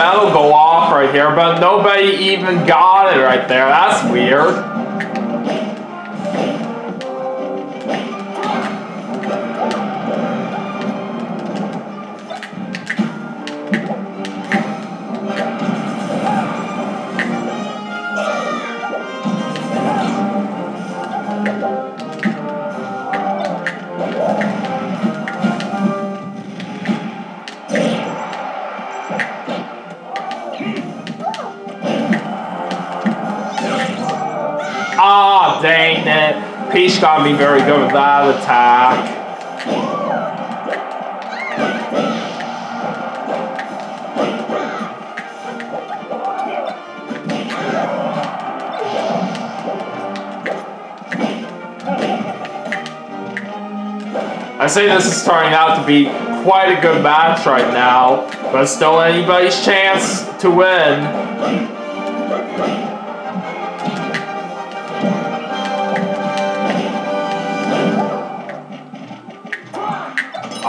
medal go off right here, but nobody even got it right there. That's weird. Ah, dang it. Peach gotta be very good with that attack. I say this is turning out to be quite a good match right now, but still anybody's chance to win.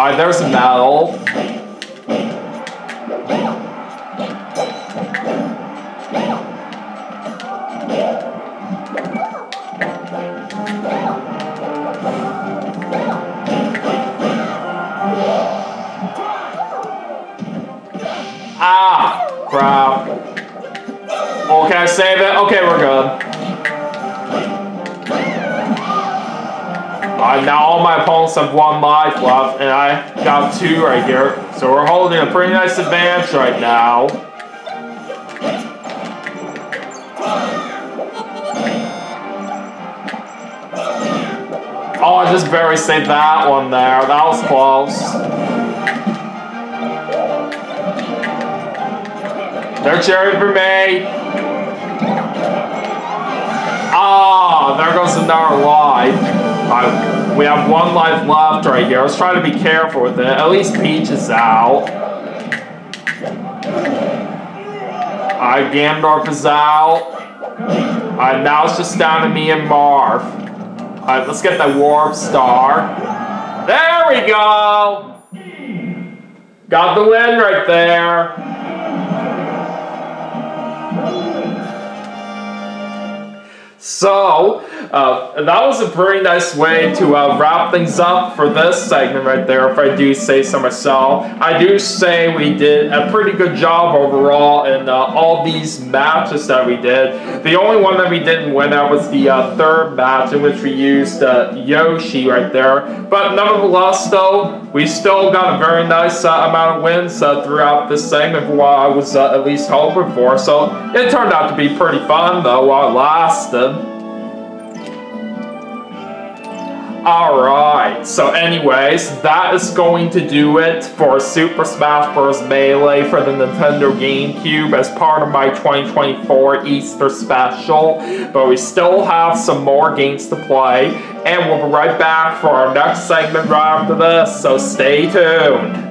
Alright, there's a medal. Ah, crap. Oh, can I save it? Okay, we're good. Uh, now all my opponents have one life left, and I got two right here. So we're holding a pretty nice advantage right now. Oh, I just barely saved that one there. That was close. They're cheering for me. Ah, there goes another life. I, we have one life left right here. Let's try to be careful with it. At least Peach is out. Uh, Alright, Ganondorf is out. Alright, now it's just down to me and Marth. Alright, let's get the Warp Star. There we go! Got the win right there. So, uh, that was a pretty nice way to uh, wrap things up for this segment right there, if I do say so myself. I do say we did a pretty good job overall uh, all these matches that we did. The only one that we didn't win at was the uh, third match in which we used uh, Yoshi right there. But nevertheless, though, we still got a very nice uh, amount of wins throughout this segment for what I was at least hoping for. So it turned out to be pretty fun, though, while it lasted. Alright, so anyways, that is going to do it for Super Smash Bros. Melee for the Nintendo GameCube as part of my 2024 Easter special. But we still have some more games to play, and we'll be right back for our next segment right after this, so stay tuned.